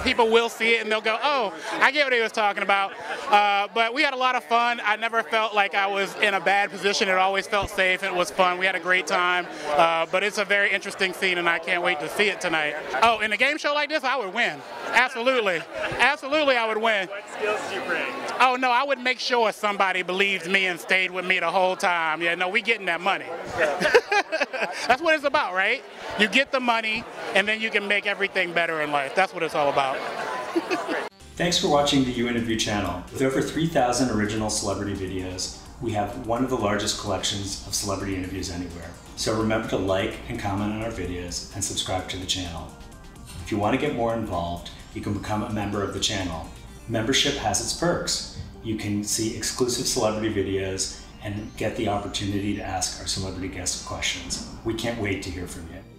people will see it and they'll go, oh, I get what he was talking about. Uh, but we had a lot of fun. I never felt like I was in a bad position. It always felt safe it was fun. We had a great time. Uh, but it's a very interesting scene and I can't wait to see it tonight. Oh, in a game show like this, I would win. Absolutely. Absolutely, I would win. What skills do you bring? Oh, no, I would make sure somebody believed me and stayed with me the whole time. Yeah, no, we getting that money. That's what it's about, right? You get the money and then you can make everything better in life. That's what it's all about. Thanks for watching the uInterview channel. With over 3,000 original celebrity videos, we have one of the largest collections of celebrity interviews anywhere. So remember to like and comment on our videos and subscribe to the channel. If you want to get more involved, you can become a member of the channel. Membership has its perks. You can see exclusive celebrity videos and get the opportunity to ask our celebrity guests questions. We can't wait to hear from you.